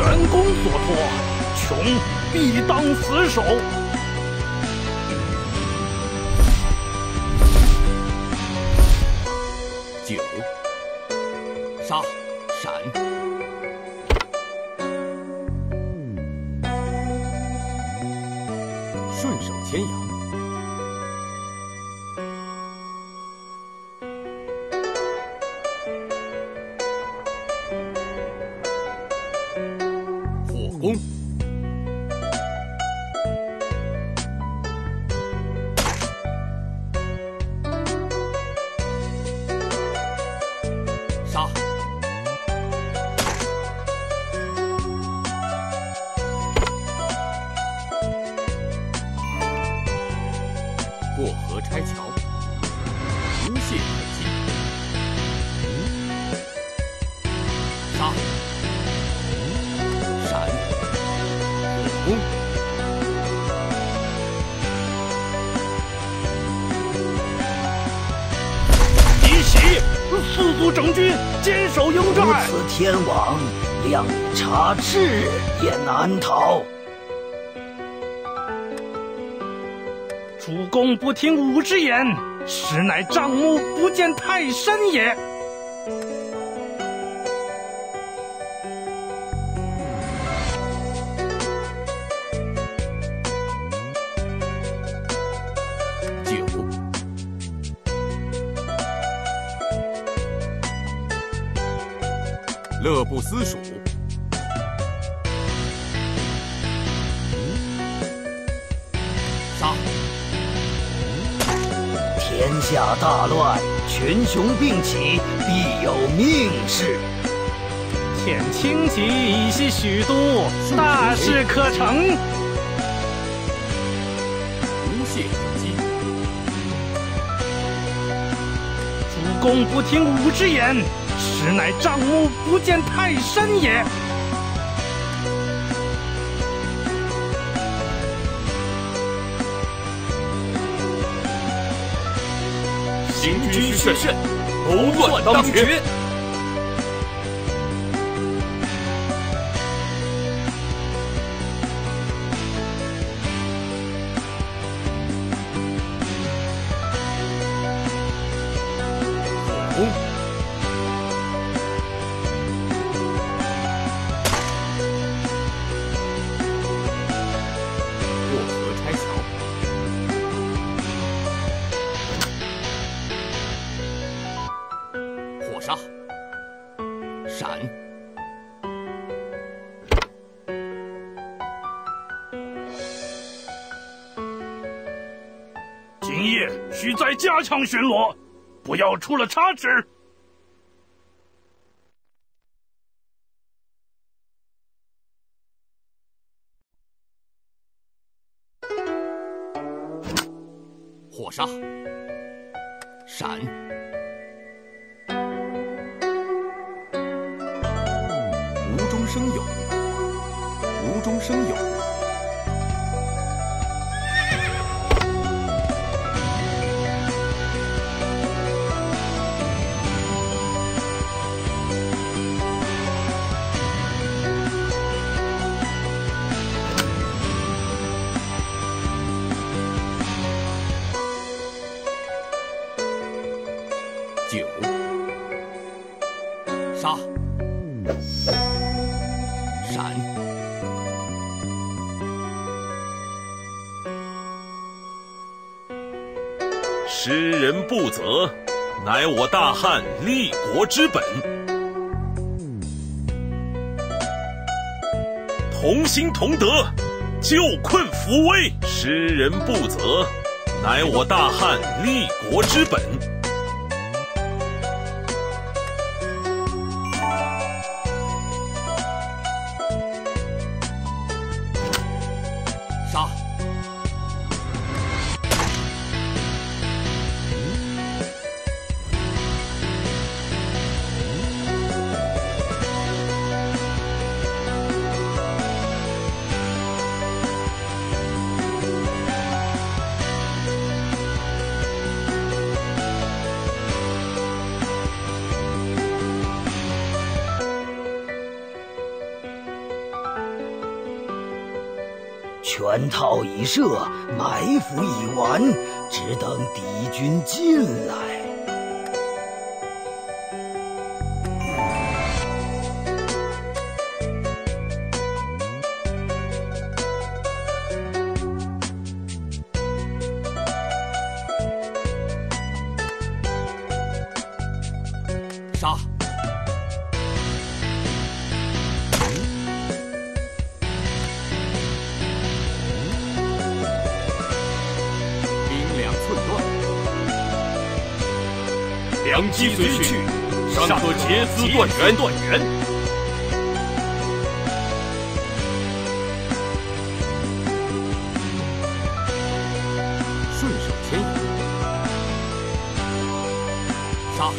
员工所托，穷必当死守。九，杀，闪，顺手牵羊。无懈可击。杀，闪，攻，敌袭，四足整军坚守营如。此天网，量以察赤也难逃。主公不听吾之言，实乃帐目不见泰山也。九，乐不思蜀，下大乱，群雄并起，必有命事。遣轻骑以西许都，大事可成。无懈可击。主公不听吾之言，实乃障目不见泰山也。行军血甚，谋乱当决。火杀，闪，今夜需再加强巡逻，不要出了差池。火杀，闪，生有，无中生有，九，杀，闪，施人不责，乃我大汉立国之本。同心同德，救困扶危。施人不责，乃我大汉立国之本。圈套已设，埋伏已完，只等敌军进来。良机虽去，尚可截丝断缘。断缘。顺手牵羊，杀！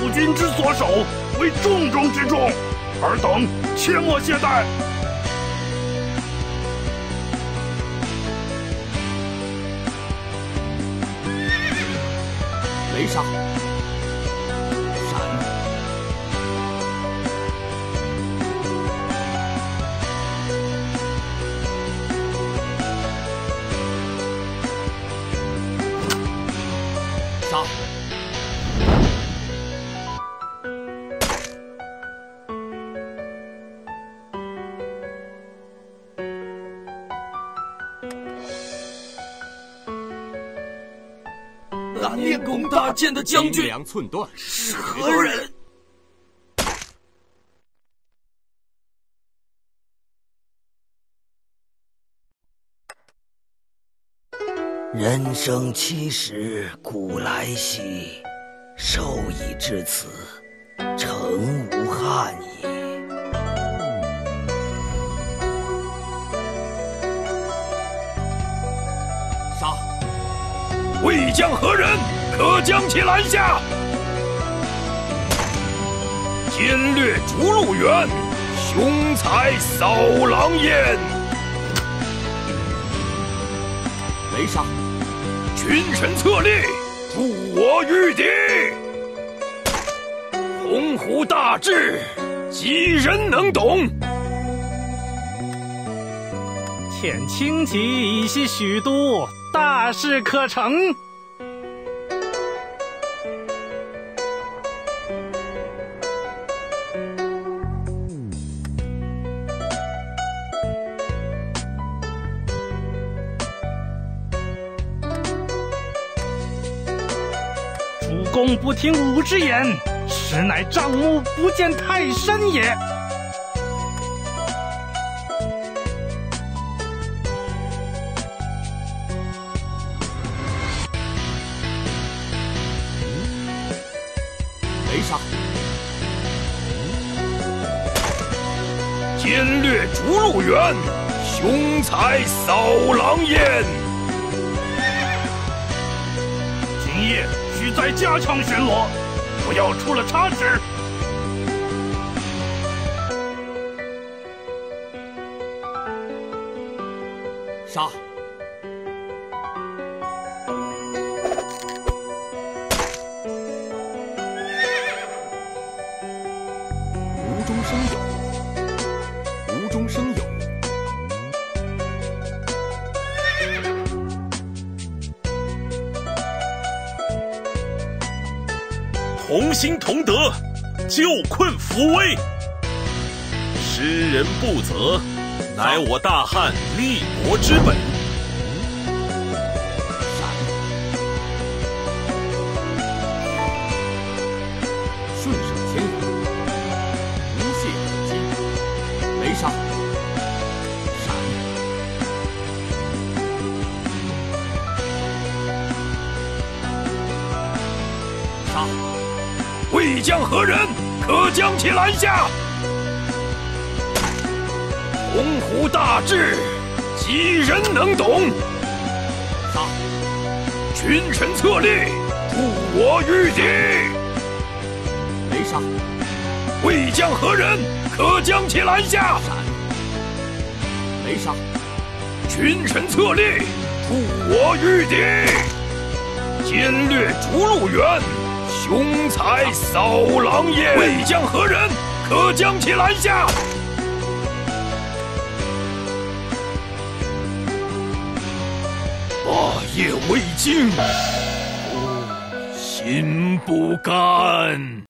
吾军之所守，为重中之重，尔等切莫懈怠。雷杀！那练功大剑的将军两寸断，是何人？人生七十古来稀，寿已至此，诚无憾矣。魏将何人？可将其拦下！奸掠逐鹿原，雄才扫狼烟。雷杀！群臣策立，助我御敌。鸿鹄大志，几人能懂？遣轻骑以西许都，大事可成。主公不听吾之言，实乃帐目不见泰山也。雷杀！奸掠逐鹿原，雄才扫狼烟。今夜需再加强巡逻，不要出了差池。杀！同心同德，救困扶危。施人不责，乃我大汉立国之本。何人？可将其拦下！鸿鹄大志，几人能懂？杀！群臣策立，助我御敌。雷杀！魏将何人？可将其拦下！闪！雷杀！群臣策立，助我御敌。歼掠逐鹿原，雄才扫狼烟。魏将何人？可将其拦下。霸业未尽，心不甘。